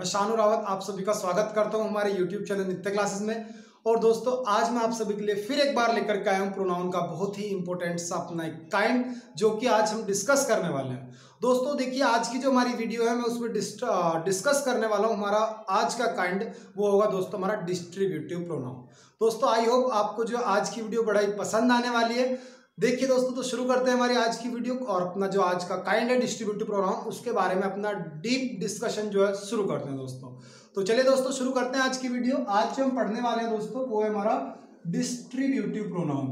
मैं शानू रावत आप सभी का स्वागत करता हूँ हमारे YouTube चैनल नित्य क्लासेस में। और दोस्तों, आज मैं आप सभी के लिए फिर एक बार लेकर के आया हूँ प्रोनाउन का बहुत ही इंपॉर्टेंट सा अपना एक काइंड जो कि आज हम डिस्कस करने वाले हैं। दोस्तों, देखिए, आज की जो हमारी वीडियो है, मैं उसमें डिस्कस करने वाला हूँ हमारा आज का काइंड वो होगा दोस्तों हमारा डिस्ट्रीब्यूटिव प्रोनाउन दोस्तों आई होप आपको जो आज की वीडियो बड़ा ही पसंद आने वाली है। देखिए दोस्तों तो शुरू करते हैं हमारी आज की वीडियो और अपना जो आज का काइंड एंड डिस्ट्रीब्यूटिव प्रोग्राम उसके बारे में अपना डीप डिस्कशन जो है शुरू करते हैं दोस्तों। तो चलिए दोस्तों, शुरू करते हैं आज की वीडियो। आज जो हम पढ़ने वाले हैं दोस्तों, वो है हमारा डिस्ट्रीब्यूटिव प्रोनाउन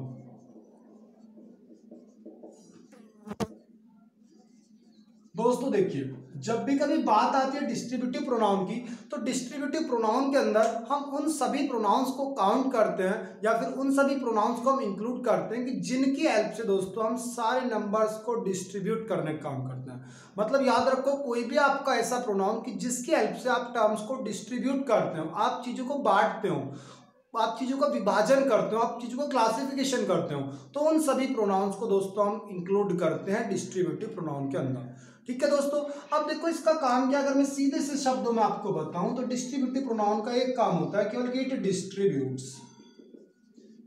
दोस्तों देखिए, जब भी कभी बात आती है डिस्ट्रीब्यूटिव प्रोनाउन की तो डिस्ट्रीब्यूटिव प्रोनाउन के अंदर हम उन सभी प्रोनाउंस को काउंट करते हैं या फिर उन सभी प्रोनाउंस को हम इंक्लूड करते हैं कि जिनकी हेल्प से दोस्तों हम सारे नंबर्स को डिस्ट्रीब्यूट करने का काम करते हैं। मतलब याद रखो, कोई भी आपका ऐसा प्रोनाउन कि जिसकी हेल्प से आप टर्म्स को डिस्ट्रीब्यूट करते हो, आप चीज़ों को बांटते हो, आप चीज़ों का विभाजन करते हो, आप चीज़ों को क्लासिफिकेशन करते हो तो उन सभी प्रोनाउंस को दोस्तों हम इंक्लूड करते हैं डिस्ट्रीब्यूटिव प्रोनाउन के अंदर। ठीक है दोस्तों? अब देखो इसका काम क्या अगर मैं सीधे से शब्दों में आपको बताऊँ तो डिस्ट्रीब्यूटिव प्रोनाउन का एक काम होता है, केवल इट डिस्ट्रीब्यूट्स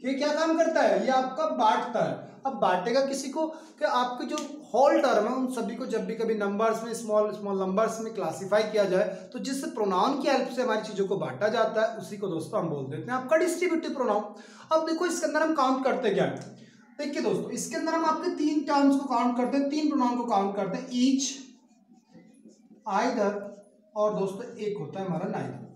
ये क्या काम करता है? ये आपका बांटता है। अब बांटेगा किसी को कि आपके जो होल टर्म है, उन सभी को जब भी कभी नंबर्स में स्मॉल स्मॉल नंबर्स में क्लासिफाई किया जाए तो जिस प्रोनाउन की हेल्प से हमारी चीज़ों को बांटा जाता है, उसी को दोस्तों हम बोल देते हैं आपका डिस्ट्रीब्यूटिव प्रोनाउन अब देखो इसके अंदर हम काउंट करते क्या है? देखिए दोस्तों, इसके अंदर हम आपके तीन टर्म्स को काउंट करते हैं, तीन प्रोनाउन को काउंट करते हैं ईच आइदर और दोस्तों, एक होता है हमारा नाइदर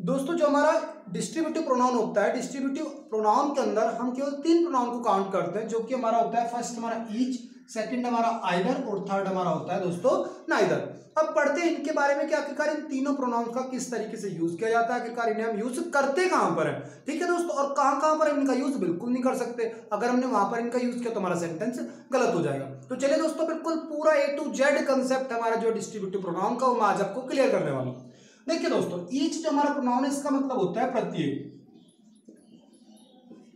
दोस्तों, जो हमारा डिस्ट्रीब्यूटिव प्रोनाउन होता है डिस्ट्रीब्यूटिव प्रोनाउन के अंदर हम केवल तीन प्रोनाउन को काउंट करते हैं, जो कि हमारा होता है फ़र्स्ट हमारा ईच सेकंड हमारा आइदर और थर्ड हमारा होता है दोस्तों नाइदर अब पढ़ते हैं इनके बारे में कि आखिरकार इन तीनों प्रोनाउंस का किस तरीके से यूज़ किया जाता है, आखिरकार इन्हें हम यूज़ करते कहाँ पर है? ठीक है दोस्तों, और कहाँ कहाँ पर इनका यूज़ बिल्कुल नहीं कर सकते। अगर हमने वहाँ पर इनका यूज़ किया तो हमारा सेंटेंस गलत हो जाएगा। तो चलिए दोस्तों, बिल्कुल पूरा ए टू जेड कंसेप्ट हमारा जो डिस्ट्रीब्यूटिव प्रोनाउन का वो मैं आज आपको क्लियर करने वाला हूँ। देखिए दोस्तों ईच जो हमारा प्रोनाउन है, इसका मतलब होता है प्रत्येक।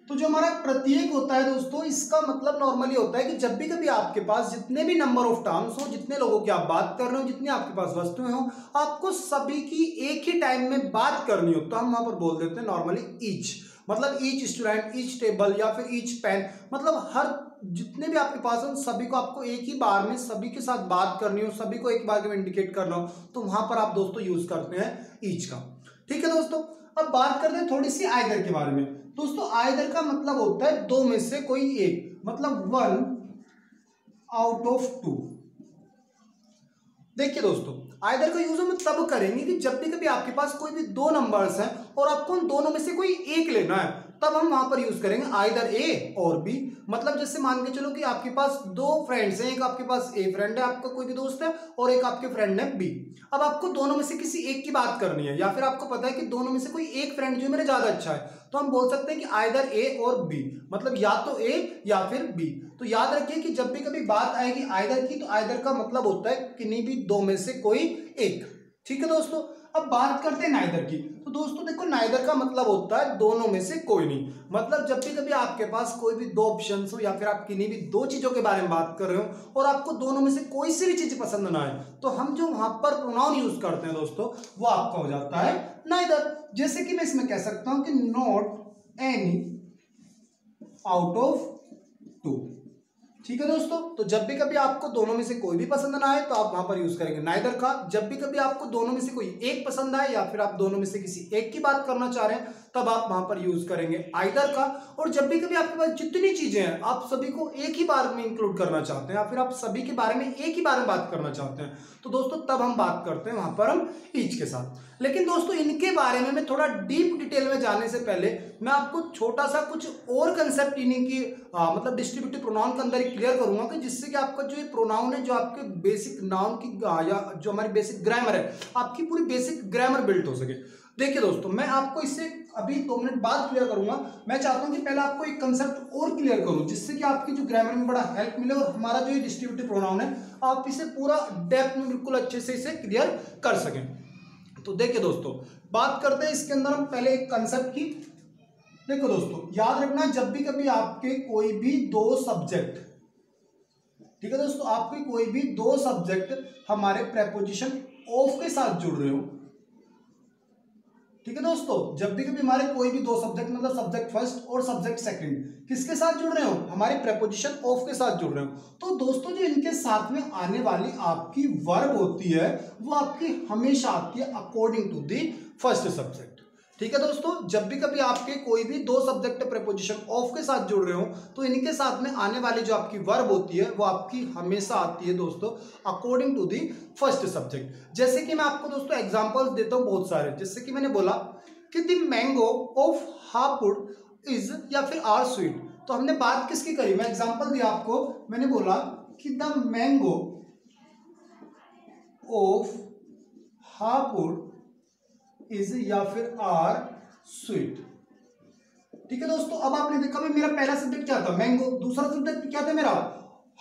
तो जो हमारा प्रत्येक होता है दोस्तों, इसका मतलब नॉर्मली होता है कि जब भी कभी आपके पास जितने भी नंबर ऑफ़ टर्म्स हो, जितने लोगों की आप बात कर रहे हो, जितनी आपके पास वस्तुएँ हो, आपको सभी की एक ही टाइम में बात करनी हो तो हम वहाँ पर बोल देते हैं नॉर्मली ईच मतलब ईच स्टूडेंट ईच टेबल या फिर ईच पेन मतलब हर, जितने भी आपके पास हो सभी को आपको एक ही बार में सभी के साथ बात करनी हो, सभी को एक बार में इंडिकेट करना हो तो वहाँ पर आप दोस्तों यूज़ करते हैं ईच का. ठीक है दोस्तों? अब बात करते हैं थोड़ी सी आयदर के बारे में. दोस्तों, आयदर का मतलब होता है दो में से कोई एक। मतलब वन आउट ऑफ़ टू देखिए दोस्तों, आयदर का यूज़ हम तब करेंगे कि जब भी कभी आपके पास कोई भी दो नंबर्स हैं और आपको उन दोनों में से कोई एक लेना है तब हम वहाँ पर यूज़ करेंगे आइदर ए और बी मतलब जैसे मान के चलो कि आपके पास दो फ्रेंड्स हैं, एक आपके पास ए फ्रेंड है, आपका कोई भी दोस्त है, और एक आपके फ्रेंड है बी अब आपको दोनों में से किसी एक की बात करनी है, या फिर आपको पता है कि दोनों में से कोई एक फ्रेंड जो मेरे ज़्यादा अच्छा है तो हम बोल सकते हैं कि आइदर ए और बी मतलब या तो ए या फिर बी तो याद रखिए कि जब भी कभी बात आएगी आइदर की तो आइदर का मतलब होता है किन्हीं भी दो में से कोई एक। ठीक है दोस्तों? अब बात करते हैं नाइदर की। तो दोस्तों, देखो नाइदर का मतलब होता है दोनों में से कोई नहीं। मतलब जब भी कभी आपके पास कोई भी दो ऑप्शन हो या फिर आप किन्हीं भी दो चीज़ों के बारे में बात कर रहे हो और आपको दोनों में से कोई सी भी चीज़ पसंद ना आए तो हम जो वहाँ पर प्रोनाउन यूज़ करते हैं दोस्तों, वो आपका हो जाता है नाइदर जैसे कि मैं इसमें कह सकता हूँ कि not any out of two ठीक है दोस्तों? तो जब भी कभी आपको दोनों में से कोई भी पसंद ना आए तो आप वहाँ पर यूज़ करेंगे। नाइदर का जब भी कभी आपको दोनों में से कोई एक पसंद आए, या फिर आप दोनों में से किसी एक की बात करना चाह रहे हैं तब आप वहाँ पर यूज़ करेंगे आइदर का। और जब भी कभी आपके पास जितनी चीज़ें हैं आप सभी को एक ही बार में इंक्लूड करना चाहते हैं या फिर आप सभी के बारे में एक ही बार में बात करना चाहते हैं तो दोस्तों तब हम बात करते हैं वहाँ पर हम ईच के साथ। लेकिन दोस्तों इनके बारे में मैं थोड़ा डीप डिटेल में जाने से पहले मैं आपको छोटा सा कुछ और कंसेप्ट इन्हीं की आ, मतलब डिस्ट्रीब्यूटिव प्रोनाउन के अंदर क्लियर करूँगा कि जिससे कि आपका जो ये प्रोनाउन है जो आपके बेसिक नाउन की या जो हमारी बेसिक ग्रामर है आपकी पूरी बेसिक ग्रामर बिल्ट हो सके। देखिए दोस्तों मैं आपको इससे अभी दो मिनट बाद क्लियर करूँगा। मैं चाहता हूँ कि पहले आपको एक कंसेप्ट और क्लियर करूँ, जिससे कि आपकी जो ग्रामर में बड़ा हेल्प मिले और हमारा जो ये डिस्ट्रीब्यूटिव प्रोनाउन है, आप इसे पूरा डेप्थ में बिल्कुल अच्छे से इसे क्लियर कर सकें। तो देखिए दोस्तों, बात करते हैं इसके अंदर हम पहले एक कंसेप्ट की। देखो दोस्तों, याद रखना, जब भी कभी आपके कोई भी दो सब्जेक्ट ठीक है दोस्तों, आपके कोई भी दो सब्जेक्ट हमारे प्रेपोजिशन ऑफ़ के साथ जुड़ रहे हो ठीक है दोस्तों? जब भी कभी हमारे कोई भी दो सब्जेक्ट मतलब सब्जेक्ट फ़र्स्ट और सब्जेक्ट सेकंड किसके साथ जुड़ रहे हो? हमारे प्रेपोजिशन ऑफ़ के साथ जुड़ रहे हो। तो दोस्तों, जो इनके साथ में आने वाली आपकी वर्ब होती है, वो आपकी हमेशा है according to the first subject ठीक है दोस्तों, जब भी कभी आपके कोई भी दो सब्जेक्ट प्रपोजिशन ऑफ़ के साथ जुड़ रहे हो तो इनके साथ में आने वाली जो आपकी वर्ब होती है, वो आपकी हमेशा आती है दोस्तों according to the first subject जैसे कि मैं आपको दोस्तों एग्जांपल्स देता हूँ बहुत सारे। जैसे कि मैंने बोला कि the mango of Hapur is या फिर आर स्वीट तो हमने बात किसकी करी? मैं एग्ज़ाम्पल दिया आपको। मैंने बोला कि the mango of Hapur is या फिर आर स्वीट ठीक है दोस्तों, अब आपने देखा भाई मेरा पहला सब्जेक्ट क्या था? मैंगो दूसरा सब्जेक्ट क्या था मेरा?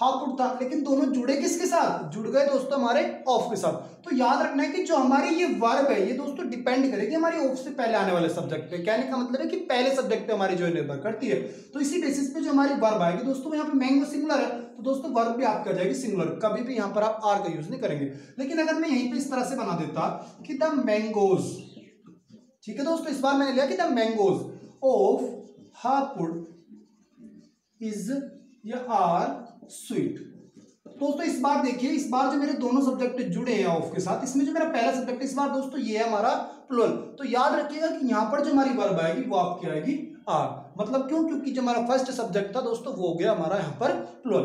हापुट था। लेकिन दोनों जुड़े किसके साथ? जुड़ गए दोस्तों हमारे ऑफ़ के साथ। तो याद रखना है कि जो हमारी ये वर्ब है, ये दोस्तों डिपेंड करेगी हमारे ऑफ़ से पहले आने वाले सब्जेक्ट पे। कहने का मतलब है कि पहले सब्जेक्ट पे हमारी जो है निर्भर करती है? तो इसी बेसिस पे जो हमारी वर्ब आएगी, दोस्तों यहाँ पे मैंगो सिंगुलर है। तो दोस्तों वर्ब भी आपका जाएगी सिंगुलर कभी भी यहाँ पर आप आर का यूज़ नहीं करेंगे। लेकिन अगर मैं यहीं पर इस तरह से बना देता कि द मैंगोज ठीक है दोस्तों, इस बार मैंने लिया कि the mangoes of Hapur is या आर स्वीट दोस्तों, इस बार देखिए, इस बार जो मेरे दोनों सब्जेक्ट जुड़े हैं ऑफ़ के साथ, इसमें जो मेरा पहला सब्जेक्ट इस बार दोस्तों, ये है हमारा प्लुअल तो याद रखिएगा कि यहाँ पर जो हमारी वर्ब आएगी, वो आपकी आएगी आर मतलब क्यों? क्योंकि जो हमारा फ़र्स्ट सब्जेक्ट था, दोस्तों, वो हो गया हमारा यहाँ पर प्लुअल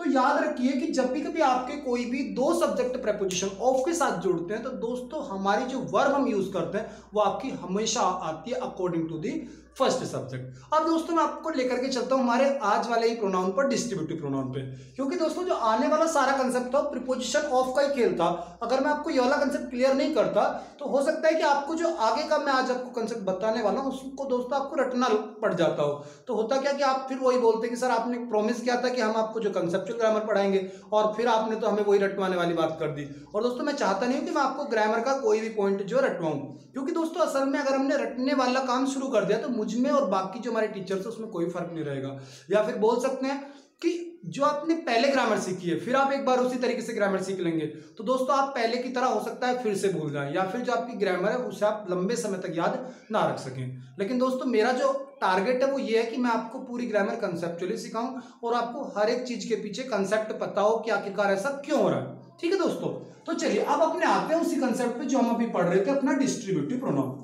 तो याद रखिए कि जब भी कभी आपके कोई भी दो सब्जेक्ट प्रेपोजिशन ऑफ़ के साथ जुड़ते हैं तो दोस्तों, हमारी जो वर्ब हम यूज़ करते हैं, वो आपकी हमेशा आती है according to the first subject. अब दोस्तों मैं आपको लेकर के चलता हूँ हमारे आज वाले ही प्रोनाउन पर डिस्ट्रीब्यूटिव प्रोनाउन पे। क्योंकि दोस्तों जो आने वाला सारा कंसेप्ट था प्रिपोजिशन ऑफ़ का ही खेल था। अगर मैं आपको ये वाला कंसेप्ट क्लियर नहीं करता तो हो सकता है कि आपको जो आगे का मैं आज आपको कंसेप्ट बताने वाला हूँ, उसको दोस्तों आपको रटना पड़ जाता हो। तो होता क्या कि आप फिर वही बोलते कि, सर, आपने प्रॉमिस किया था कि हम आपको जो कंसेप्चुअल ग्रामर पढ़ाएँगे, और फिर आपने तो हमें वही रटवाने वाली बात कर दी। और दोस्तों मैं चाहता नहीं हूँ कि मैं आपको ग्रामर का कोई भी पॉइंट जो रटवाऊं। क्योंकि दोस्तों असल में अगर हमने रटने वाला काम शुरू कर दिया तो मुझमें और बाकी जो हमारे टीचर्स है, उसमें कोई फ़र्क नहीं रहेगा। या फिर बोल सकते हैं कि जो आपने पहले ग्रामर सीखी है, फिर आप एक बार उसी तरीके से ग्रामर सीख लेंगे। तो दोस्तों, आप पहले की तरह हो सकता है फिर से भूल जाएँ, या फिर जो आपकी ग्रामर है, उसे आप लंबे समय तक याद ना रख सकें। लेकिन दोस्तों, मेरा जो टारगेट है, वो ये है कि मैं आपको पूरी ग्रामर कंसेप्चुअली सिखाऊं और आपको हर एक चीज़ के पीछे कंसेप्ट पता हो कि आखिरकार ऐसा क्यों हो रहा है। ठीक है दोस्तों? तो चलिए, अब अपने आते हैं उसी कंसेप्ट जो हम अभी पढ़ रहे थे, अपना डिस्ट्रीब्यूटिव प्रोनाउन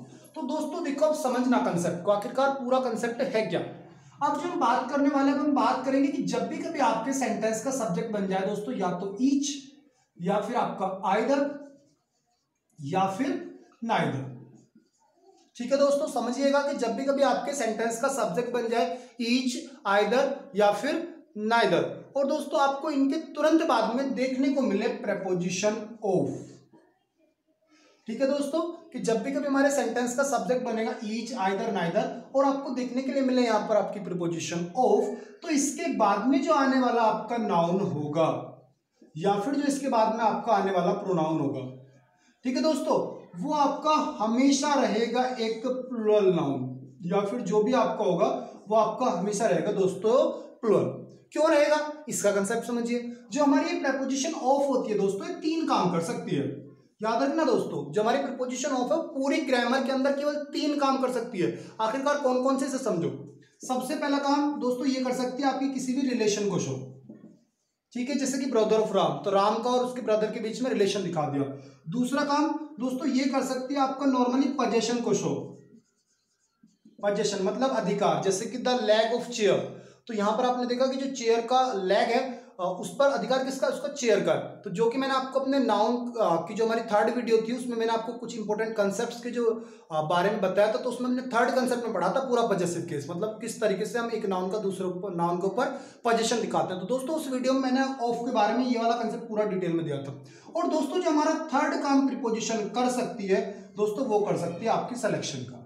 तो दोस्तों, देखो, अब समझना कंसेप्ट को। आखिरकार पूरा कंसेप्ट है क्या? अब जो हम बात करने वाले हैं हम बात करेंगे कि जब भी कभी आपके सेंटेंस का सब्जेक्ट बन जाए दोस्तों, या तो ईच या फिर आपका आइदर या फिर नाइदर ठीक है दोस्तों, समझिएगा कि जब भी कभी आपके सेंटेंस का सब्जेक्ट बन जाए ईच आइदर या फिर नाइदर और दोस्तों, आपको इनके तुरंत बाद में देखने को मिले प्रपोजिशन ऑफ़ ठीक है दोस्तों कि जब भी कभी हमारे सेंटेंस का सब्जेक्ट बनेगा ईच आइदर नाइदर और आपको देखने के लिए मिले यहाँ पर आपकी प्रिपोजिशन ऑफ़ तो इसके बाद में जो आने वाला आपका नाउन होगा, या फिर जो इसके बाद में आपका आने वाला प्रोनाउन होगा। ठीक है दोस्तों? वो आपका हमेशा रहेगा एक प्लुअल नाउन या फिर जो भी आपका होगा, वो आपका हमेशा रहेगा दोस्तों प्लुअल क्यों रहेगा? इसका कंसेप्ट समझिए। जो हमारी ये प्रेपोजिशन ऑफ़ होती है दोस्तों, ये तीन काम कर सकती है। याद रखना दोस्तों, जो हमारी प्रिपोजिशन ऑफ़ है, पूरी ग्रामर के अंदर केवल तीन काम कर सकती है। आखिरकार कौन कौन से इसे समझो? सबसे पहला काम दोस्तों ये कर सकती है आपकी किसी भी रिलेशन को शो ठीक है, जैसे कि ब्रदर ऑफ़ राम तो राम का और उसके ब्रदर के बीच में रिलेशन दिखा दिया। दूसरा काम दोस्तों ये कर सकती है आपका नॉर्मली पजेशन को शो पजेशन मतलब अधिकार, जैसे कि द लैग ऑफ़ चेयर तो यहाँ पर आपने देखा कि जो चेयर का लैग है उस पर अधिकार किसका, उसका चेयर का। तो जो कि मैंने आपको अपने नाउन की जो हमारी थर्ड वीडियो थी, उसमें मैंने आपको कुछ इंपॉर्टेंट कंसेप्ट्स के जो बारे में बताया था तो उसमें मैंने थर्ड कंसेप्ट में पढ़ा था, पूरा पजेसिव केस मतलब किस तरीके से हम एक नाउन का दूसरे नाउन के ऊपर पजेशन दिखाते हैं। तो दोस्तों, उस वीडियो में मैंने ऑफ़ के बारे में ये वाला कंसेप्ट पूरा डिटेल में दिया था। और दोस्तों, जो हमारा थर्ड काम प्रिपोजिशन कर सकती है, दोस्तों, वो कर सकती है आपकी सिलेक्शन का।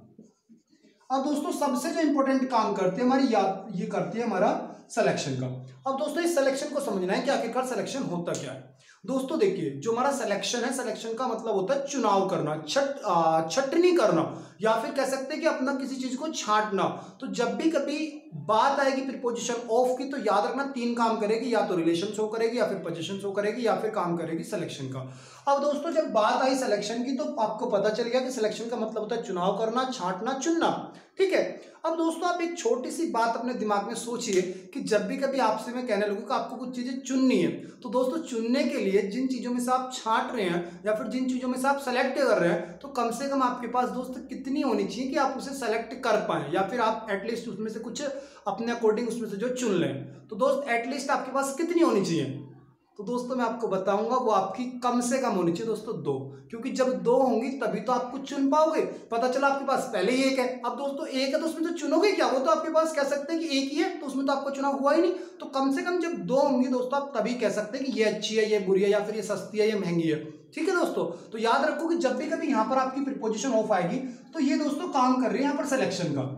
अब दोस्तों, सबसे जो इंपॉर्टेंट काम करते हैं, हमारी याद, ये करती है हमारा सिलेक्शन का। अब दोस्तों, इस सिलेक्शन को समझना है कि आखिरकार सिलेक्शन होता क्या है। दोस्तों, देखिए, जो हमारा सिलेक्शन है सिलेक्शन का मतलब होता है चुनाव करना, छट छटनी करना, या फिर कह सकते हैं कि अपना किसी चीज़ को छांटना। तो जब भी कभी बात आएगी प्रिपोजिशन ऑफ़ की तो याद रखना, तीन काम करेगी, या तो रिलेशन शो करेगी, या फिर पोजिशन शो करेगी, या फिर काम करेगी सिलेक्शन का। अब दोस्तों, जब बात आई सिलेक्शन की तो आपको पता चल गया कि सिलेक्शन का मतलब होता है चुनाव करना, छांटना, चुनना। ठीक है? अब दोस्तों, आप एक छोटी सी बात अपने दिमाग में सोचिए कि जब भी कभी आपसे मैं कहने लगूँ कि आपको कुछ चीज़ें चुननी है तो दोस्तों, चुनने के लिए जिन चीज़ों में से आप छांट रहे हैं या फिर जिन चीज़ों में से आप सेलेक्ट कर रहे हैं तो कम से कम आपके पास दोस्त कितनी होनी चाहिए कि आप उसे सेलेक्ट कर पाए या फिर आप एटलीस्ट उसमें से कुछ अपने अकॉर्डिंग उसमें से जो चुन लें। तो दोस्त एटलीस्ट आपके पास कितनी होनी चाहिए? तो दोस्तों मैं आपको बताऊँगा, वो आपकी कम से कम होनी चाहिए दोस्तों दो, क्योंकि जब दो होंगी तभी तो आप कुछ चुन पाओगे। पता चला आपके पास पहले ही एक है। अब दोस्तों एक है तो उसमें तो चुनोगे क्या? वो तो आपके पास कह सकते हैं कि एक ही है तो उसमें तो आपको चुनाव हुआ ही नहीं। तो कम से कम जब दो होंगी दोस्तों, आप तभी कह सकते हैं कि ये अच्छी है, ये बुरी है, या फिर ये सस्ती है, ये महँगी है। ठीक है दोस्तों? तो याद रखो कि जब भी कभी यहाँ पर आपकी प्रिपोजिशन ऑफ़ आएगी तो ये दोस्तों काम कर रही है यहाँ पर सिलेक्शन का।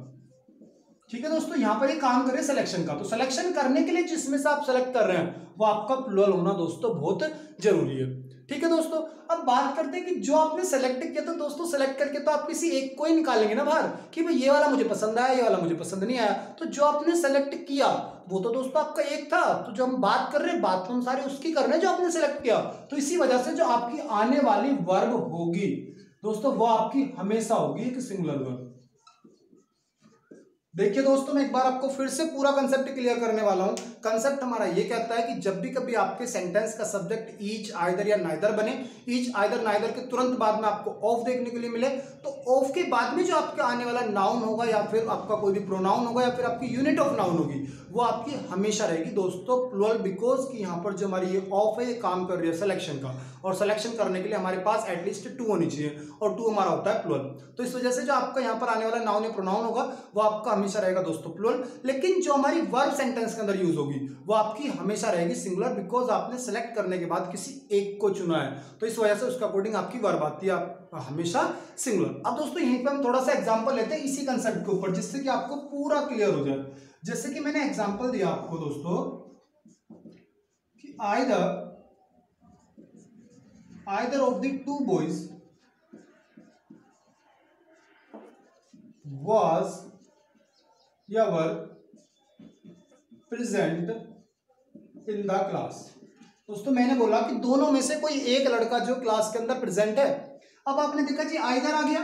ठीक है दोस्तों? यहाँ पर ये काम कर रहे हैं सिलेक्शन का। तो सिलेक्शन करने के लिए जिसमें से आप सेलेक्ट कर रहे हैं वो आपका प्लुअल होना दोस्तों बहुत ज़रूरी है। ठीक है दोस्तों? अब बात करते हैं कि जो आपने सेलेक्ट किया था दोस्तों सेलेक्ट करके तो आप किसी एक को ही निकालेंगे ना बाहर कि भाई ये वाला मुझे पसंद आया, ये वाला मुझे पसंद नहीं आया। तो जो आपने सेलेक्ट किया, वो तो दोस्तों आपका एक था। तो जो हम बात कर रहे हैं, बात तो हम सारे उसकी कर रहे हैं जो आपने सेलेक्ट किया। तो इसी वजह से जो आपकी आने वाली वर्ब होगी, दोस्तों वो आपकी हमेशा होगी, एक सिंगुलर वर्ब देखिए दोस्तों, मैं एक बार आपको फिर से पूरा कंसेप्ट क्लियर करने वाला हूँ। कंसेप्ट हमारा ये कहता है कि जब भी कभी आपके सेंटेंस का सब्जेक्ट ईच आयदर या नाइदर बने ईच आयदर नाइदर के तुरंत बाद में आपको ऑफ़ देखने के लिए मिले तो ऑफ़ के बाद में जो आपके आने वाला नाउन होगा या फिर आपका कोई भी प्रोनाउन होगा या फिर आपकी यूनिट ऑफ़ नाउन होगी वो आपकी हमेशा रहेगी। दोस्तों प्लुअल बिकॉज़ कि यहाँ पर जो हमारी ये ऑफ़ है, ये काम कर रही है सिलेक्शन का। और सिलेक्शन करने के लिए हमारे पास एटलीस्ट टू होनी चाहिए और टू हमारा होता है प्लुअल तो इस वजह से जो आपका यहाँ पर आने वाला नाउन या प्रोनाउन होगा, वो आपका हमेशा रहेगा दोस्तों प्लुअल लेकिन जो हमारी वर्ब सेंटेंस के अंदर यूज़ होगी, वो आपकी हमेशा रहेगी सिंगुलर बिकॉज़ आपने सेलेक्ट करने के बाद किसी एक को चुना है। तो इस वजह से उसका अकॉर्डिंग आपकी वर्ब आती है हमेशा सिंगुलर अब दोस्तों, यहीं पर हम थोड़ा सा एग्ज़ाम्पल लेते हैं इसी कंसेप्ट के ऊपर, जिससे कि आपको पूरा क्लियर हो जाए। जैसे कि मैंने एग्ज़ाम्पल दिया आपको दोस्तों, कि either either of the two boys was ever present in the class. दोस्तों, मैंने बोला कि दोनों में से कोई एक लड़का जो क्लास के अंदर प्रेजेंट है। अब आपने देखा जी आइदर आ गया।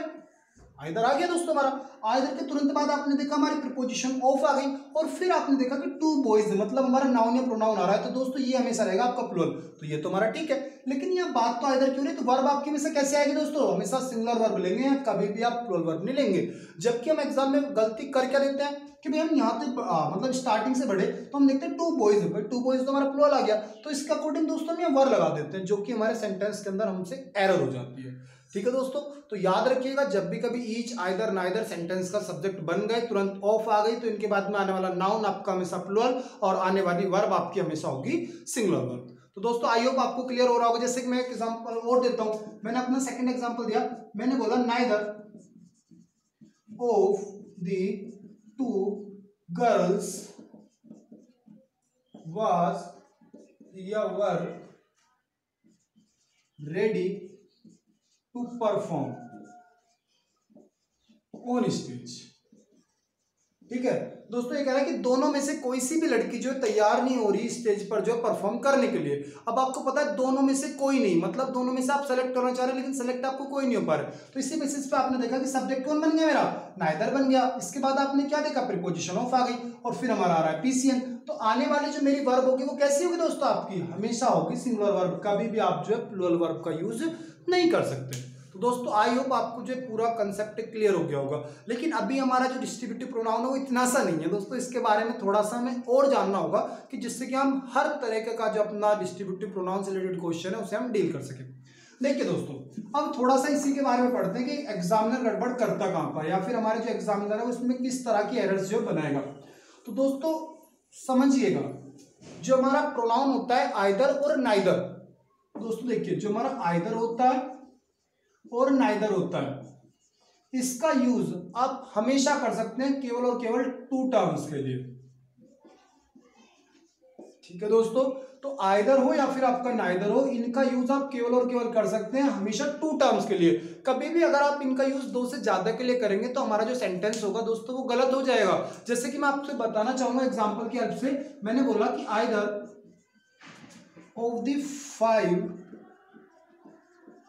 आइदर आ गया दोस्तों हमारा। आइदर के तुरंत बाद आपने देखा हमारी प्रिपोजिशन ऑफ़ आ गई और फिर आपने देखा कि टू बॉयज़ मतलब हमारा नाउन या प्रोनाउन आ रहा है। तो दोस्तों ये हमेशा रहेगा आपका प्लुअल तो ये तो हमारा ठीक है। लेकिन ये बात तो आइदर क्यों नहीं? तो वर्ब आपकी से कैसे आएगी दोस्तों? हमेशा सिंगुलर वर्ब लेंगे या कभी भी आप प्लुअल वर्ब नहीं लेंगे। जबकि हम एग्ज़ाम में गलती कर क्या देते हैं? कि भाई हम यहाँ तक मतलब स्टार्टिंग से बढ़े तो हम देखते हैं टू बॉयज़ भाई टू बॉयज़ तो हमारा प्लुअल आ गया। तो इसके अकॉर्डिंग दोस्तों हम यहाँ वर्ब लगा देते हैं, जो कि हमारे सेंटेंस के अंदर हमसे एरर हो जाती है। ठीक है दोस्तों? तो याद रखिएगा, जब भी कभी ईच आइदर नाइदर सेंटेंस का सब्जेक्ट बन गए, तुरंत ऑफ़ आ गई तो इनके बाद में आने वाला नाउन आपका हमेशा प्लुअल और आने वाली वर्ब आपकी हमेशा होगी सिंगुलर वर्ब तो दोस्तों आई होप आपको क्लियर हो रहा होगा। जैसे कि मैं एग्जांपल और देता हूँ। मैंने अपना सेकंड एग्जांपल दिया। मैंने बोला neither of the two girls was were ready to perform on stage ठीक है? दोस्तों, ये कह रहा है कि दोनों में से कोई सी भी लड़की जो तैयार नहीं हो रही स्टेज पर, जो परफॉर्म करने के लिए, अब आपको पता है दोनों में से कोई नहीं मतलब दोनों में से आप सेलेक्ट करना चाह रहे हो, लेकिन सेलेक्ट आपको कोई नहीं हो पा रहा तो इसी बेसिस पे आपने देखा कि सब्जेक्ट कौन बन गया मेरा? नाइदर बन गया। इसके बाद आपने क्या देखा? प्रिपोजिशन ऑफ़ आ गई, और फिर हमारा आ रहा है पीसीएन तो आने वाली जो मेरी वर्ब होगी, वो कैसी होगी दोस्तों आपकी? हमेशा होगी सिंगुलर वर्ब कभी भी आप जो है प्लुअल वर्ब का यूज़ नहीं कर सकते तो दोस्तों आई होप आपको जो पूरा कंसेप्ट क्लियर हो गया होगा। लेकिन अभी हमारा जो डिस्ट्रीब्यूटिव प्रोनाउन है, वो इतना सा नहीं है। दोस्तों, इसके बारे में थोड़ा सा हमें और जानना होगा कि जिससे कि हम हर तरह का जो अपना डिस्ट्रीब्यूटिव प्रोनाउन से रिलेटेड क्वेश्चन है, उसे हम डील कर सकें। देखिए दोस्तों, अब थोड़ा सा इसी के बारे में पढ़ते हैं कि एग्जामिनर गड़बड़ करता कहाँ पर या फिर हमारे जो एग्जामिनर है, उसमें किस तरह की एरर्स जो बनाएगा। तो दोस्तों, समझिएगा, जो हमारा प्रोनाउन होता है आइदर और नाइदर दोस्तों देखिए, जो हमारा आइदर होता है और नाइदर होता है, इसका यूज़ आप हमेशा कर सकते हैं केवल और केवल टू टर्म्स के लिए। ठीक है दोस्तों? तो आइदर हो या फिर आपका नाइदर हो, इनका यूज़ आप केवल और केवल कर सकते हैं हमेशा टू टर्म्स के लिए। कभी भी अगर आप इनका यूज़ दो से ज़्यादा के लिए करेंगे तो हमारा जो सेंटेंस होगा दोस्तों, वो गलत हो जाएगा। जैसे कि मैं आपसे बताना चाहूँगा एग्ज़ाम्पल की हेल्प से। मैंने बोला कि either of the five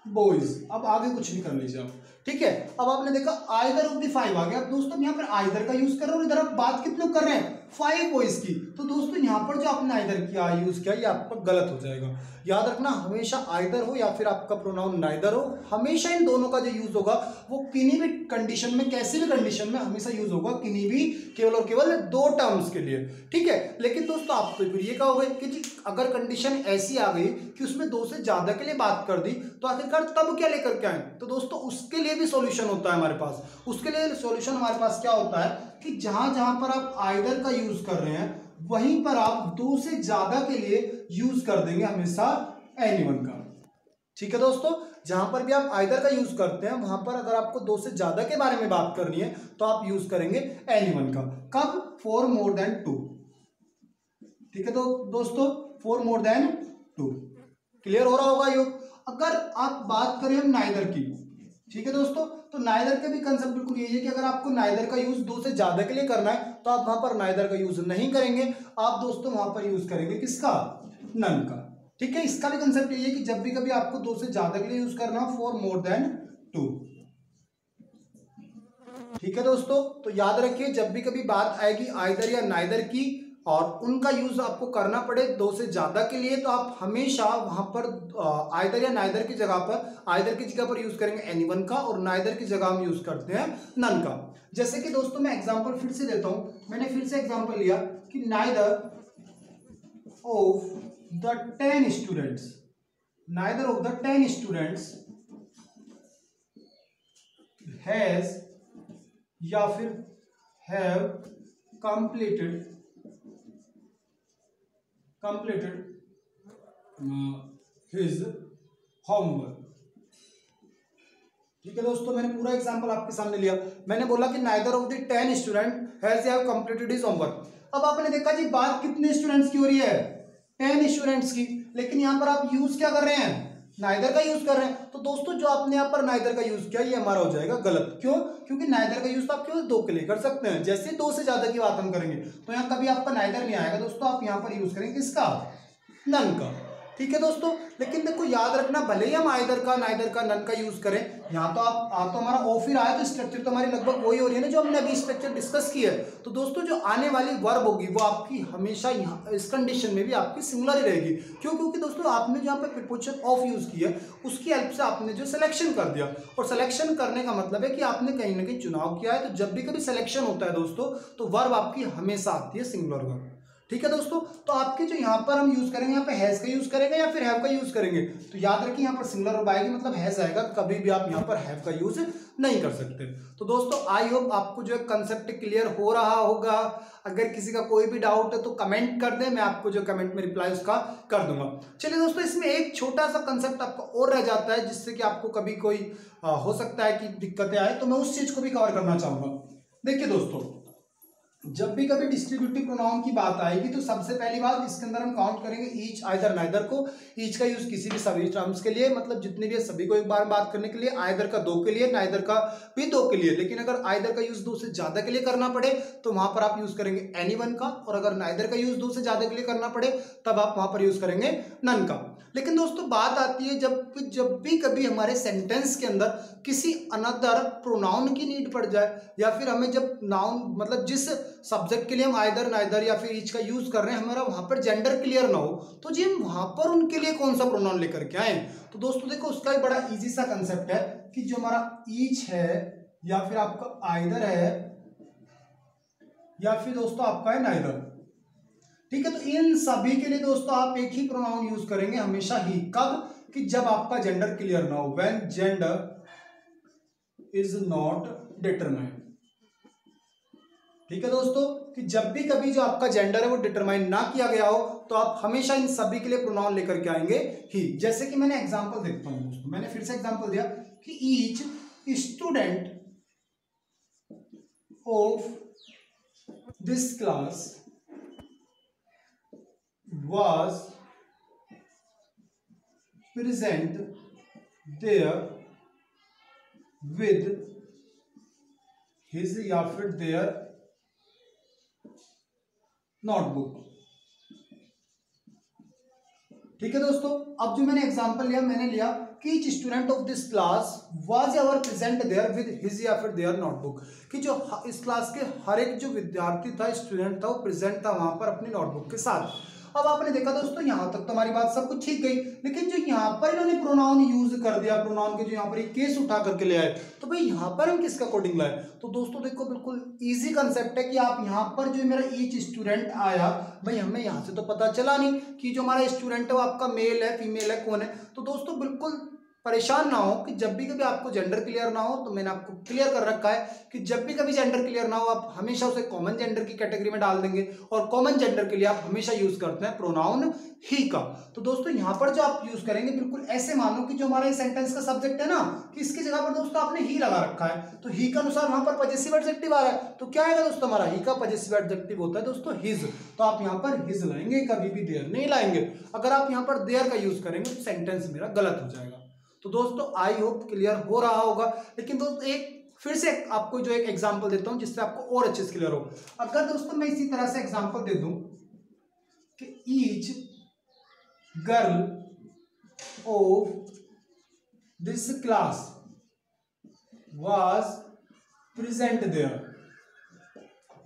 boys अब आगे कुछ भी कर लीजिए आप ठीक है? अब आपने देखा आइदर ऑफ़ द फाइव आ गया। अब दोस्तों यहाँ पर आइदर का यूज़ कर रहे हो इधर आप बात कितने कर रहे हैं? फाइव बॉयज़ की तो दोस्तों, यहाँ पर जो आपने आइदर किया यूज़ किया, ये आपका गलत हो जाएगा। याद रखना, हमेशा आइदर हो या फिर आपका प्रोनाउन नाइदर हो। हमेशा इन दोनों का जो यूज़ होगा, वो किन्हीं भी कंडीशन में, कैसे भी कंडीशन में हमेशा यूज़ होगा, किन्हीं भी केवल और केवल दो टर्म्स के लिए। ठीक है? लेकिन दोस्तों, आप तो फिर ये कहोगे कि अगर कंडीशन ऐसी आ गई कि उसमें दो से ज़्यादा के लिए बात कर दी तो आखिरकार तब क्या लेकर के आए? तो दोस्तों, उसके लिए भी सोल्यूशन होता है हमारे पास। उसके लिए सोल्यूशन हमारे पास क्या होता है कि जहाँ जहाँ पर आप आइदर का यूज़ कर रहे हैं, वहीं पर आप दो से ज़्यादा के लिए यूज़ कर देंगे हमेशा एनिवन का। ठीक है दोस्तों? जहाँ पर भी आप आइदर का यूज़ करते हैं, वहाँ पर अगर आपको दो से ज़्यादा के बारे में बात करनी है तो आप यूज़ करेंगे एनिवन का। कब? फोर मोर देन टू ठीक है तो दोस्तों? For more than two clear हो रहा होगा यो? अगर आप बात करें हम नाइदर की ठीक है दोस्तों? तो नाइदर के भी कंसेप्ट बिल्कुल यही है कि अगर आपको नाइदर का यूज़ दो से ज़्यादा के लिए करना है तो आप वहाँ पर नाइदर का यूज़ नहीं करेंगे। आप दोस्तों वहाँ पर यूज़ करेंगे किसका? नन का। ठीक है? इसका भी कंसेप्ट यही है कि जब भी कभी आपको दो से ज़्यादा के लिए यूज़ करना हो फॉर मोर देन टू ठीक है दोस्तों? तो याद रखिए, जब भी कभी बात आएगी आइदर या नाइदर की और उनका यूज़ आपको करना पड़े दो से ज़्यादा के लिए तो आप हमेशा वहाँ पर आयदर या नाइदर की जगह पर आयदर की जगह पर यूज़ करेंगे एनीवन का और नाइदर की जगह हम यूज़ करते हैं नन का। जैसे कि दोस्तों मैं एग्जांपल फिर से देता हूँ। मैंने फिर से एग्जांपल लिया कि neither of the ten students neither of the ten students has या फिर have completed completed uh, his homework. ठीक है दोस्तों मैंने पूरा एग्जांपल आपके सामने लिया। मैंने बोला कि neither of the ten student has completed his homework अब आपने देखा जी बात कितने स्टूडेंट्स की हो रही है? टेन स्टूडेंट्स की। लेकिन यहाँ पर आप यूज़ क्या कर रहे हैं? नाइदर का यूज़ कर रहे हैं। तो दोस्तों, जो आपने यहाँ पर नाइदर का यूज़ किया, ये हमारा हो जाएगा गलत। क्यों? क्योंकि नाइदर का यूज़ तो आप केवल दो के लिए कर सकते हैं। जैसे दो से ज़्यादा की बात हम करेंगे तो यहाँ कभी आपका नाइदर नहीं आएगा। दोस्तों, आप यहाँ पर यूज़ करेंगे किसका नन का। ठीक है दोस्तों? लेकिन देखो, याद रखना, भले ही हम आइदर का नाइदर का, नन का यूज़ करें, यहाँ तो आप आप तो हमारा ऑफ़ ही रहा है तो स्ट्रक्चर तो हमारी लगभग वही हो रही है ना जो हमने अभी स्ट्रक्चर डिस्कस की है। तो दोस्तों, जो आने वाली वर्ब होगी, वो आपकी हमेशा यहाँ, इस कंडीशन में भी आपकी सिमिलर ही रहेगी। क्यों? क्योंकि दोस्तों, आपने जहाँ पे प्रिपोजिशन ऑफ़ यूज़ की है, उसकी हेल्प से आपने जो सिलेक्शन कर दिया। और सिलेक्शन करने का मतलब है कि आपने कहीं ना कहीं चुनाव किया है तो जब भी कभी सिलेक्शन होता है दोस्तों तो वर्ब आपकी हमेशा आती है सिंगुलर वर्ब ठीक है दोस्तों? तो आपके जो यहाँ पर हम यूज़ करेंगे, यहाँ पे हैज़ का यूज़ करेंगे या फिर हैव का यूज़ करेंगे? तो याद रखिए, यहाँ पर सिंगुलर वर्ब आएगी मतलब हैज़ आएगा, कभी भी आप यहाँ पर हैव का यूज़ नहीं कर सकते। तो दोस्तों आई होप आपको जो है कंसेप्ट क्लियर हो रहा होगा। अगर किसी का कोई भी डाउट है तो कमेंट कर दे, मैं आपको जो कमेंट में रिप्लाई उसका कर दूँगा। चलिए दोस्तों, इसमें एक छोटा सा कंसेप्ट आपका और रह जाता है, जिससे कि आपको कभी कोई हो सकता है कि दिक्कतें आए तो मैं उस चीज़ को भी कवर करना चाहूँगा। देखिए दोस्तों जब भी कभी डिस्ट्रीब्यूटिव प्रोनाउन की बात आएगी तो सबसे पहली बात इसके अंदर हम काउंट करेंगे ईच आइदर नाइदर को। ईच का यूज़ किसी भी सभी टर्म्स के लिए मतलब जितने भी सभी को एक बार बात करने के लिए आइदर का दो के लिए नाइदर का भी दो के लिए। लेकिन अगर आइदर का यूज़ दो से ज़्यादा के लिए करना पड़े तो वहाँ पर आप यूज़ करेंगे एनी का, और अगर नाइदर का यूज़ दो से ज़्यादा के लिए करना पड़े, तब आप वहाँ पर यूज़ करेंगे नन का। लेकिन दोस्तों, बात आती है जब जब भी कभी हमारे सेंटेंस के अंदर किसी अनदर प्रोनाउन की नीड पड़ जाए, या फिर हमें जब नाउन मतलब जिस सब्जेक्ट के लिए हम आइदर नाइदर या फिर ईच का यूज़ कर रहे हैं, हमारा वहाँ पर जेंडर क्लियर ना हो तो जी हम वहाँ पर उनके लिए कौन सा प्रोनाउन लेकर के आए? तो दोस्तों देखो, उसका एक बड़ा इजी सा कंसेप्ट है कि जो हमारा ईच है, या फिर आपका आइदर है, या फिर दोस्तों आपका है नाइदर ठीक है तो इन सभी के लिए दोस्तों आप एक ही प्रोनाउन यूज़ करेंगे हमेशा ही, कब? कि जब आपका जेंडर क्लियर ना हो when gender is not determined ठीक है दोस्तों, कि जब भी कभी जो आपका जेंडर है वो डिटरमाइन ना किया गया हो तो आप हमेशा इन सभी के लिए प्रोनाउन लेकर के आएँगे ही। जैसे कि मैंने एग्जांपल देखता हूँ दोस्तों, मैंने फिर से एग्जांपल दिया कि each student of this class was present there with his या फिर देयर नोटबुक। ठीक है दोस्तों, अब जो मैंने एग्जांपल लिया, मैंने लिया कि each student of this class was ever present there with his या फिर देयर नोटबुक कि जो इस क्लास के हर एक जो विद्यार्थी था स्टूडेंट था, वो प्रेजेंट था वहाँ पर अपनी नोटबुक के साथ। अब आपने देखा दोस्तों, यहाँ तक तो हमारी बात सब कुछ ठीक गई। लेकिन जो यहाँ पर इन्होंने प्रोनाउन यूज़ कर दिया प्रोनाउन के जो यहाँ पर एक केस उठा करके ले आए तो भाई यहाँ पर हम किसका अकॉर्डिंग लाए? तो दोस्तों देखो, बिल्कुल ईजी कंसेप्ट है कि आप यहाँ पर जो मेरा ईच स्टूडेंट आया, भाई हमें यहाँ से तो पता चला नहीं कि जो हमारा स्टूडेंट है वो आपका मेल है फीमेल है, कौन है? तो दोस्तों बिल्कुल परेशान ना हो कि जब भी कभी आपको जेंडर क्लियर ना हो तो मैंने आपको क्लियर कर रखा है कि जब भी कभी जेंडर क्लियर ना हो, आप हमेशा उसे कॉमन जेंडर की कैटेगरी में डाल देंगे और कॉमन जेंडर के लिए आप हमेशा यूज़ करते हैं प्रोनाउन ही का। तो दोस्तों, यहाँ पर जो आप यूज़ करेंगे, बिल्कुल ऐसे मानो कि जो हमारा सेंटेंस का सब्जेक्ट है ना, कि इसकी जगह पर दोस्तों आपने ही लगा रखा है। तो ही का अनुसार वहाँ पर पजेसिव एडजेक्टिव आ रहा है। तो क्या आएगा दोस्तों हमारा? ही का पजेसिव एडजेक्टिव होता है दोस्तों हिज तो आप यहाँ पर हिज लाएँगे, कभी भी देयर नहीं लाएँगे। अगर आप यहाँ पर देयर का यूज़ करेंगे तो सेंटेंस मेरा गलत हो जाएगा। तो दोस्तों आई होप क्लियर हो रहा होगा। लेकिन दोस्तों, एक फिर से आपको जो एक एग्जांपल देता हूँ, जिससे आपको और अच्छे से क्लियर हो। अगर दोस्तों, मैं इसी तरह से एग्जांपल दे दूँ कि each girl of this class was present there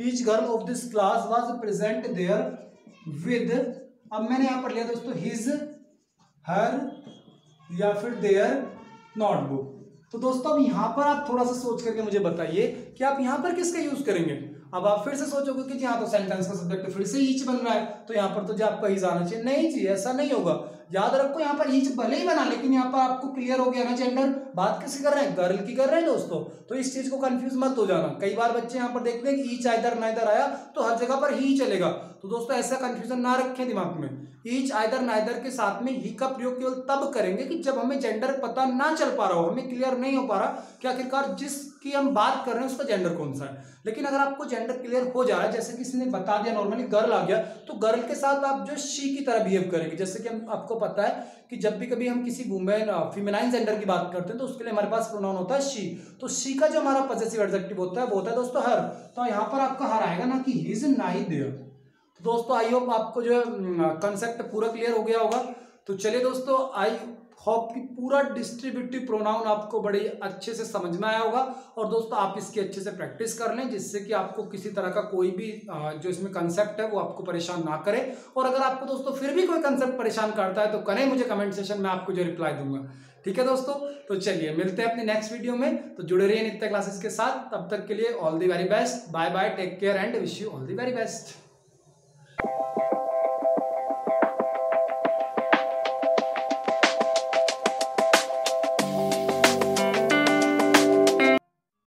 each girl of this class was present there with अब मैंने यहाँ पर लिया दोस्तों हिज हर या फिर देयर नोटबुक। तो दोस्तों, अब यहाँ पर आप थोड़ा सा सोच करके मुझे बताइए कि आप यहाँ पर किसका यूज़ करेंगे। अब आप फिर से सोचोगे कि यहाँ तो सेंटेंस का सब्जेक्ट फिर से ईच बन रहा है तो यहाँ पर तो जो आपका ईच आना चाहिए। नहीं चाहिए ऐसा नहीं होगा। याद रखो, यहाँ पर ईच भले ही बना, लेकिन यहाँ पर आपको क्लियर हो गया ना जेंडर बात किसकी कर रहे हैं? गर्ल की कर रहे हैं दोस्तों। तो इस चीज़ को कंफ्यूज मत हो जाना। कई बार बच्चे यहाँ पर देखते हैं कि ईच आइदर नाइदर आया तो हर जगह पर ही चलेगा। तो दोस्तों, ऐसा कंफ्यूजन ना रखें दिमाग में। ईच आइदर नाइदर के साथ में ही का प्रयोग केवल तब करेंगे कि जब हमें जेंडर पता ना चल पा रहा हो, हमें क्लियर नहीं हो पा रहा कि आखिरकार जिसकी हम बात कर रहे हैं उसका जेंडर कौन सा है। लेकिन अगर आपको जेंडर क्लियर हो जा रहा है, जैसे किसी ने बता दिया नॉर्मली गर्ल आ गया तो गर्ल के साथ आप जो शी की तरह बिहेव करेंगे। जैसे कि हम, आपको पता है कि जब भी कभी हम किसी वुमेन फीमेलाइन जेंडर की बात करते हैं तो उसके लिए हमारे पास प्रोनाउन होता है शी तो शी का जो हमारा पॉजिटिव एडजेक्टिव होता है, वो होता है दोस्तों हर तो यहाँ पर आपका हर आएगा ना कि हिज नाई देयर तो दोस्तों आई होप आपको जो है कंसेप्ट पूरा क्लियर हो गया होगा। तो चलिए दोस्तों आई होप की पूरा डिस्ट्रीब्यूटिव प्रोनाउन आपको बड़े अच्छे से समझ में आया होगा। और दोस्तों, आप इसकी अच्छे से प्रैक्टिस कर लें, जिससे कि आपको किसी तरह का कोई भी जो इसमें कंसेप्ट है, वो आपको परेशान ना करे। और अगर आपको दोस्तों फिर भी कोई कंसेप्ट परेशान करता है तो करें मुझे कमेंट सेशन में आपको जो रिप्लाई दूँगा। ठीक है दोस्तों? तो चलिए, मिलते हैं अपने नेक्स्ट वीडियो में। तो जुड़े रहिए नित्य क्लासेस के साथ। तब तक के लिए all the very best bye bye take care and wish you all the very best